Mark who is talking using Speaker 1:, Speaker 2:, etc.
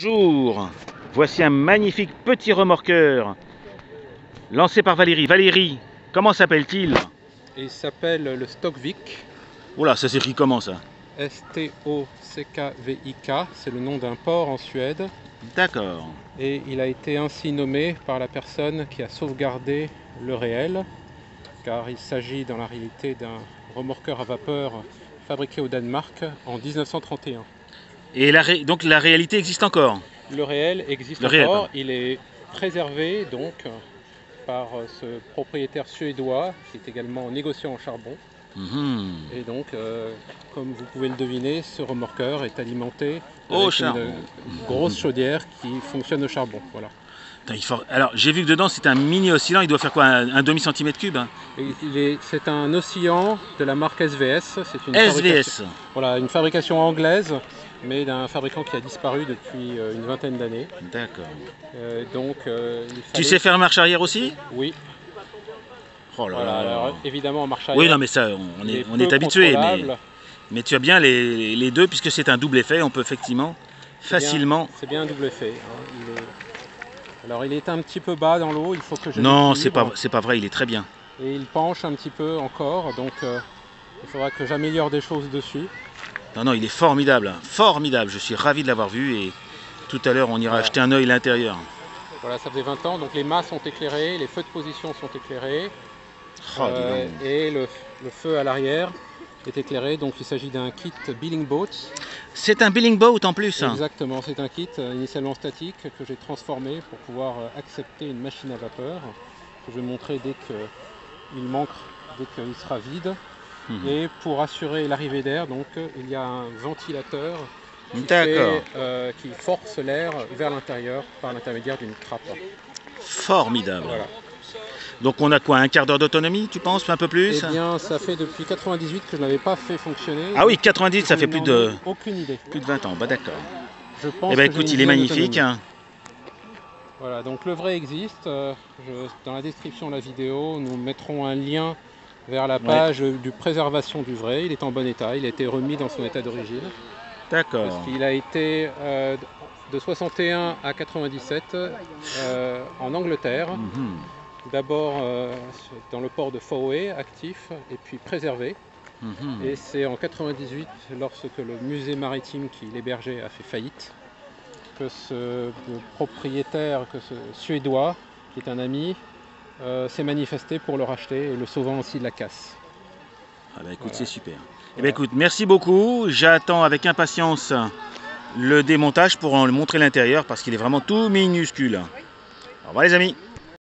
Speaker 1: Bonjour, voici un magnifique petit remorqueur lancé par Valérie. Valérie, comment s'appelle-t-il?
Speaker 2: Il s'appelle le Stockvik.
Speaker 1: Oula, ça s'écrit comment ça?
Speaker 2: S-T-O-C-K-V-I-K. C'est le nom d'un port en Suède.
Speaker 1: D'accord.
Speaker 2: Et il a été ainsi nommé par la personne qui a sauvegardé le réel, car il s'agit dans la réalité d'un remorqueur à vapeur fabriqué au Danemark en 1931.
Speaker 1: Et la ré- donc la réalité existe encore.
Speaker 2: Le réel existe
Speaker 1: Le
Speaker 2: encore, il est préservé donc par ce propriétaire suédois qui est également négociant en charbon.
Speaker 1: Mhm.
Speaker 2: Et donc, euh, comme vous pouvez le deviner, ce remorqueur est alimenté
Speaker 1: Au
Speaker 2: avec une grosse chaudière qui fonctionne au charbon. Voilà.
Speaker 1: Putain, il faut- Alors j'ai vu que dedans c'est un mini oscillant, il doit faire quoi Un, un demi centimètre cube hein
Speaker 2: C'est un oscillant de la marque SVS. C'est une fabrication-
Speaker 1: SVS.
Speaker 2: Voilà, une fabrication anglaise, mais d'un fabricant qui a disparu depuis euh, une vingtaine d'années.
Speaker 1: D'accord.
Speaker 2: Euh, donc, euh,
Speaker 1: Tu sais faire marche arrière aussi?
Speaker 2: Oui.
Speaker 1: Oh là
Speaker 2: Voilà,
Speaker 1: là.
Speaker 2: alors, évidemment en marche arrière.
Speaker 1: Oui, non, mais ça, on est, on habitué. Mais, tu as bien les, les deux, puisque c'est un double effet, on peut effectivement facilement.
Speaker 2: C'est bien un double effet. hein. Il est- Alors il est un petit peu bas dans l'eau, il faut que je
Speaker 1: Non, c'est pas, pas vrai, il est très bien.
Speaker 2: Et il penche un petit peu encore, donc euh, il faudra que j'améliore des choses dessus.
Speaker 1: Non, non, il est formidable, hein. formidable. Je suis ravi de l'avoir vu et tout à l'heure on ira
Speaker 2: Voilà.
Speaker 1: acheter un œil à l'intérieur.
Speaker 2: Voilà, ça faisait 20 ans, donc les mâts sont éclairés, les feux de position sont éclairés,
Speaker 1: Oh, dis
Speaker 2: euh, et le, le feu à l'arrière est éclairé, donc il s'agit d'un kit Billing Boat.
Speaker 1: C'est un billing boat en plus. hein.
Speaker 2: Exactement, c'est un kit euh, initialement statique que j'ai transformé pour pouvoir euh, accepter une machine à vapeur, que je vais montrer dès qu'il manque, dès qu'il sera vide.
Speaker 1: Mhm.
Speaker 2: Et pour assurer l'arrivée d'air, donc il y a un ventilateur qui,
Speaker 1: D'accord.
Speaker 2: fait, euh, qui force l'air vers l'intérieur par l'intermédiaire d'une trappe.
Speaker 1: Formidable.
Speaker 2: Voilà.
Speaker 1: Donc on a quoi Un quart d'heure d'autonomie, tu penses Un peu plus
Speaker 2: Eh bien, ça fait depuis 98 que je n'avais pas fait fonctionner.
Speaker 1: Ah oui, 90, ça fait plus de,
Speaker 2: Aucune idée.
Speaker 1: plus de 20 ans. Bah d'accord.
Speaker 2: Je pense
Speaker 1: Eh
Speaker 2: j'ai
Speaker 1: écoute, il est magnifique. hein.
Speaker 2: Voilà, donc le vrai existe. Euh, je- dans la description de la vidéo, nous mettrons un lien vers la page du préservation du vrai. Il est en bon état. Il a été remis dans son état d'origine. Parce
Speaker 1: D'accord.
Speaker 2: qu'il a été euh, de 61 à 97 euh, en Angleterre.
Speaker 1: Mhm.
Speaker 2: D'abord euh, dans le port de Fowey, actif, et puis préservé.
Speaker 1: Mhm.
Speaker 2: Et c'est en 98, lorsque le musée maritime qui l'hébergeait a fait faillite, que ce propriétaire, que ce Suédois, qui est un ami, euh, s'est manifesté pour le racheter et le sauvant aussi de la casse.
Speaker 1: Ah bah écoute,
Speaker 2: Voilà.
Speaker 1: c'est super. Eh ben écoute, merci beaucoup. J'attends avec impatience le démontage pour en montrer l'intérieur parce qu'il est vraiment tout minuscule. Au revoir les amis.